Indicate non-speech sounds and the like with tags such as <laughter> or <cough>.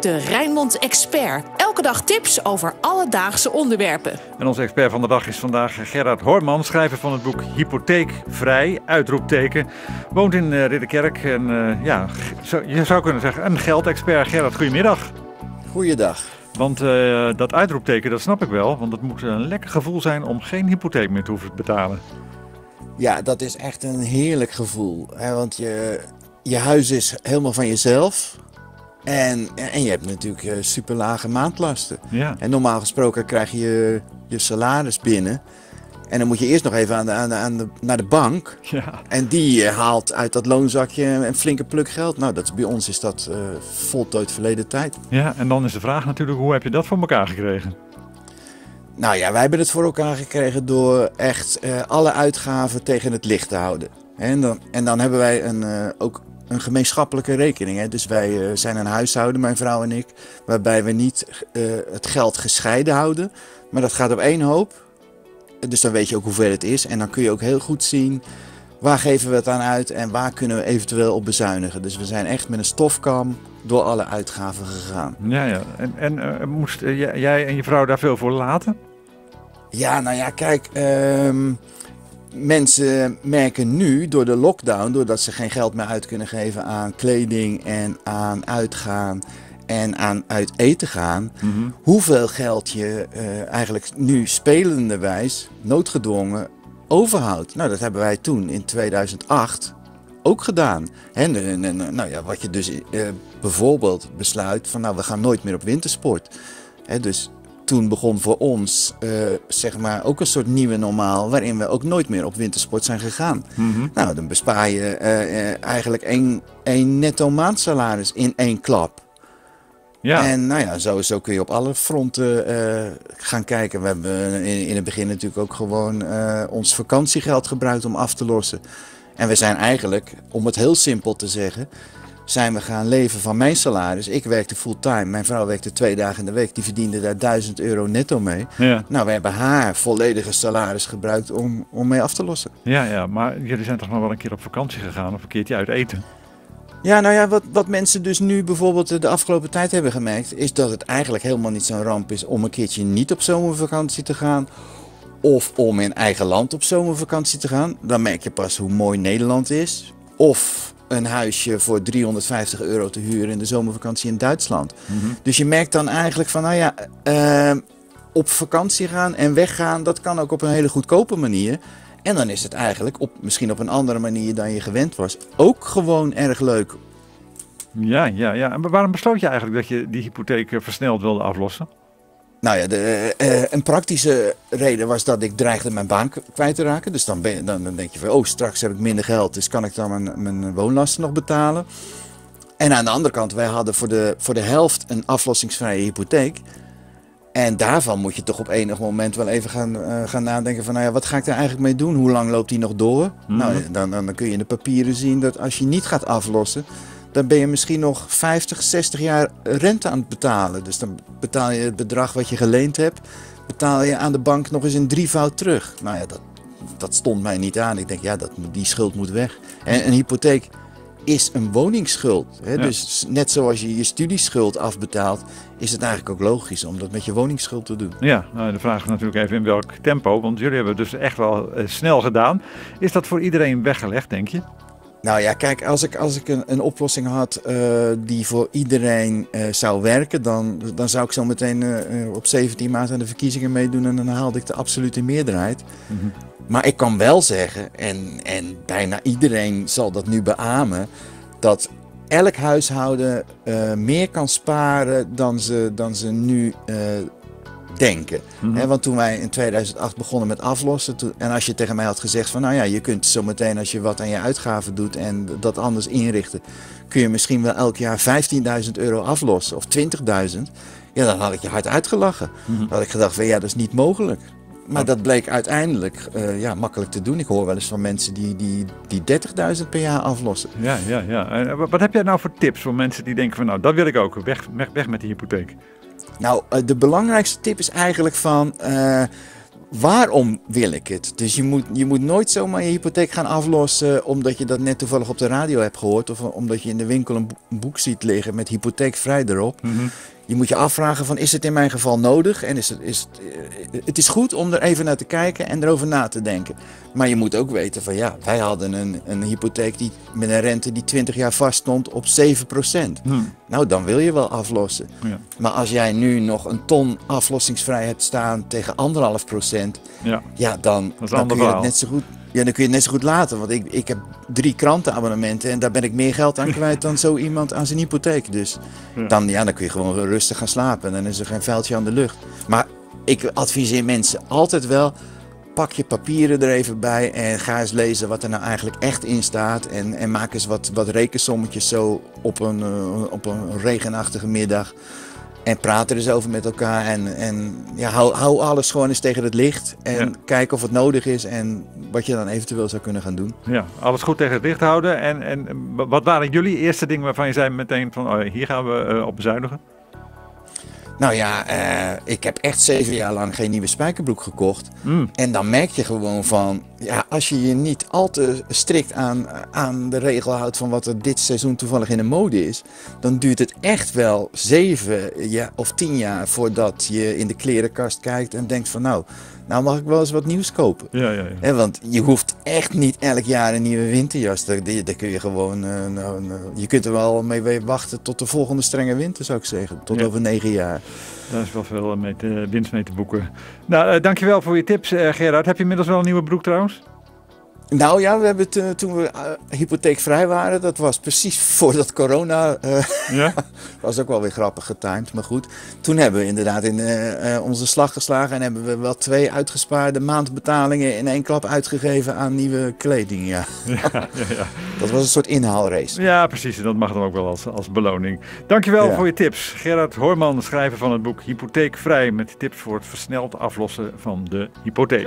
De Rijnmond Expert. Elke dag tips over alledaagse onderwerpen. En onze expert van de dag is vandaag Gerard Horman, schrijver van het boek Hypotheekvrij, uitroepteken. Woont in uh, Ridderkerk en uh, ja, je zou kunnen zeggen een geldexpert. Gerard, goedemiddag. Goeiedag. Want uh, dat uitroepteken, dat snap ik wel. Want het moet een lekker gevoel zijn om geen hypotheek meer te hoeven betalen. Ja, dat is echt een heerlijk gevoel. Hè? Want je, je huis is helemaal van jezelf. En, en je hebt natuurlijk uh, super lage maandlasten. Ja. En normaal gesproken krijg je je salaris binnen. En dan moet je eerst nog even aan de, aan de, aan de, naar de bank. Ja. En die uh, haalt uit dat loonzakje een flinke pluk geld. Nou, dat, bij ons is dat uh, voltooid verleden tijd. Ja, en dan is de vraag natuurlijk, hoe heb je dat voor elkaar gekregen? Nou ja, wij hebben het voor elkaar gekregen door echt uh, alle uitgaven tegen het licht te houden. En dan, en dan hebben wij een, uh, ook een gemeenschappelijke rekening. Hè? Dus wij uh, zijn een huishouden, mijn vrouw en ik, waarbij we niet het geld gescheiden houden. Maar dat gaat op één hoop. Dus dan weet je ook hoeveel het is. En dan kun je ook heel goed zien waar geven we het aan uit en waar kunnen we eventueel op bezuinigen. Dus we zijn echt met een stofkam door alle uitgaven gegaan. Ja, ja. En, en moest jij en je vrouw daar veel voor laten? Ja, nou ja, kijk. Um, mensen merken nu door de lockdown, doordat ze geen geld meer uit kunnen geven aan kleding en aan uitgaan en aan uit eten gaan, mm -hmm. hoeveel geld je uh, eigenlijk nu spelenderwijs, noodgedwongen, overhoudt. Nou, dat hebben wij toen in 2008 ook gedaan. En, en, en nou ja, wat je dus uh, bijvoorbeeld besluit van nou, we gaan nooit meer op wintersport. He, dus toen begon voor ons uh, zeg maar ook een soort nieuwe normaal waarin we ook nooit meer op wintersport zijn gegaan. Mm -hmm. Nou, dan bespaar je uh, uh, eigenlijk één, één netto maandsalaris in één klap. Ja. En nou ja, zo, zo kun je op alle fronten gaan kijken. We hebben in, in het begin natuurlijk ook gewoon ons vakantiegeld gebruikt om af te lossen. En we zijn eigenlijk, om het heel simpel te zeggen, zijn we gaan leven van mijn salaris. Ik werkte fulltime. Mijn vrouw werkte twee dagen in de week. Die verdiende daar 1000 euro netto mee. Ja. Nou, we hebben haar volledige salaris gebruikt om, om mee af te lossen. Ja, ja, maar jullie zijn toch nog wel een keer op vakantie gegaan of een keertje uit eten? Ja, nou ja, wat, wat mensen dus nu bijvoorbeeld de afgelopen tijd hebben gemerkt... is dat het eigenlijk helemaal niet zo'n ramp is om een keertje niet op zomervakantie te gaan... of om in eigen land op zomervakantie te gaan. Dan merk je pas hoe mooi Nederland is. Of een huisje voor 350 euro te huren in de zomervakantie in Duitsland. Mm -hmm. Dus je merkt dan eigenlijk van, nou ja, uh, op vakantie gaan en weggaan, dat kan ook op een hele goedkope manier. En dan is het eigenlijk, op, misschien op een andere manier dan je gewend was, ook gewoon erg leuk. Ja, ja, ja. En waarom besloot je eigenlijk dat je die hypotheek versneld wilde aflossen? Nou ja, de, uh, een praktische reden was dat ik dreigde mijn baan kwijt te raken. Dus dan, ben dan, dan, denk je van, oh, straks heb ik minder geld, dus kan ik dan mijn, mijn woonlasten nog betalen. En aan de andere kant, wij hadden voor de, voor de helft een aflossingsvrije hypotheek. En daarvan moet je toch op enig moment wel even gaan, uh, gaan nadenken van, nou ja, wat ga ik daar eigenlijk mee doen? Hoe lang loopt die nog door? Mhm. Nou, dan, dan kun je in de papieren zien dat als je niet gaat aflossen, dan ben je misschien nog 50, 60 jaar rente aan het betalen. Dus dan betaal je het bedrag wat je geleend hebt, betaal je aan de bank nog eens een drievoud terug. Nou ja, dat, dat stond mij niet aan. Ik denk, ja, dat, die schuld moet weg. En een hypotheek is een woningsschuld. Hè? Ja. Dus net zoals je je studieschuld afbetaalt, is het eigenlijk ook logisch om dat met je woningsschuld te doen. Ja, nou, de vraag is natuurlijk even in welk tempo, want jullie hebben het dus echt wel uh, snel gedaan. Is dat voor iedereen weggelegd, denk je? Nou ja, kijk, als ik, als ik een, een oplossing had uh, die voor iedereen uh, zou werken, dan, dan zou ik zo meteen uh, op 17 maart aan de verkiezingen meedoen en dan haalde ik de absolute meerderheid. Mm -hmm. Maar ik kan wel zeggen, en, en bijna iedereen zal dat nu beamen, dat elk huishouden meer kan sparen dan ze, dan ze nu denken. Mhm. He, want toen wij in 2008 begonnen met aflossen, toen, en als je tegen mij had gezegd van nou ja, je kunt zo meteen als je wat aan je uitgaven doet en dat anders inrichten, kun je misschien wel elk jaar 15.000 euro aflossen of 20.000. Ja, dan had ik je hard uitgelachen. Mhm. Dan had ik gedacht van ja, dat is niet mogelijk. Maar dat bleek uiteindelijk uh, ja, makkelijk te doen. Ik hoor wel eens van mensen die, die, die 30.000 per jaar aflossen. Ja, ja, ja. En wat heb jij nou voor tips voor mensen die denken van nou, dat wil ik ook, weg, weg, weg met die hypotheek? Nou, uh, de belangrijkste tip is eigenlijk van... Uh, waarom wil ik het? Dus je moet, je moet nooit zomaar je hypotheek gaan aflossen omdat je dat net toevallig op de radio hebt gehoord. Of omdat je in de winkel een boek ziet liggen met hypotheekvrij erop. Mhm. Je moet je afvragen van is het in mijn geval nodig? En is het, is het, eh, het is goed om er even naar te kijken en erover na te denken. Maar je moet ook weten van ja, wij hadden een, een hypotheek die, met een rente die 20 jaar vast stond op 7%. Hm. Nou, dan wil je wel aflossen. Ja. Maar als jij nu nog een ton aflossingsvrij hebt staan tegen anderhalf procent, Ja. ja, dan, dan kun je het net zo goed. Ja, dan kun je het net zo goed laten. Want ik, ik heb drie krantenabonnementen en daar ben ik meer geld aan kwijt dan zo iemand aan zijn hypotheek. Dus dan, ja, dan kun je gewoon rustig gaan slapen en dan is er geen vuiltje aan de lucht. Maar ik adviseer mensen altijd wel, pak je papieren er even bij en ga eens lezen wat er nou eigenlijk echt in staat. En, en maak eens wat, wat rekensommetjes zo op een, eh, op een regenachtige middag. En praat er eens over met elkaar. En, en ja, hou, hou alles gewoon eens tegen het licht. En Ja. kijk of het nodig is en wat je dan eventueel zou kunnen gaan doen. Ja, alles goed tegen het licht houden. En, en wat waren jullie eerste dingen waarvan je zei meteen van oh, hier gaan we eh, op bezuinigen? Nou ja, eh, ik heb echt zeven jaar lang geen nieuwe spijkerbroek gekocht. Mm. En dan merk je gewoon van, ja, als je je niet al te strikt aan, aan de regel houdt van wat er dit seizoen toevallig in de mode is, dan duurt het echt wel zeven ja, of tien jaar voordat je in de klerenkast kijkt en denkt van, nou, nou mag ik wel eens wat nieuws kopen. Ja, ja, ja. Want je hoeft echt niet elk jaar een nieuwe winterjas. Daar, daar kun je gewoon. eh, nou, nou, je kunt er wel mee wachten tot de volgende strenge winter, zou ik zeggen. Tot Ja. over negen jaar. Daar is wel veel mee te, winst mee te boeken. Nou, eh, dankjewel voor je tips, eh, Gerard. Heb je inmiddels wel een nieuwe broek trouwens? Nou ja, we hebben toen we eh, hypotheekvrij waren, dat was precies <laughs> voordat corona. eh, Ja? <laughs> was ook wel weer grappig getimed, maar goed. Toen hebben we inderdaad in eh, eh, onze slag geslagen en hebben we wel twee uitgespaarde maandbetalingen in één klap uitgegeven aan nieuwe kleding. Ja. ja, ja, ja. <laughs> Dat was een soort inhaalrace. Ja, precies. En dat mag dan ook wel als, als beloning. Dankjewel Ja. voor je tips. Gerard Hoorman, schrijver van het boek Hypotheekvrij. Met tips voor het versneld aflossen van de hypotheek.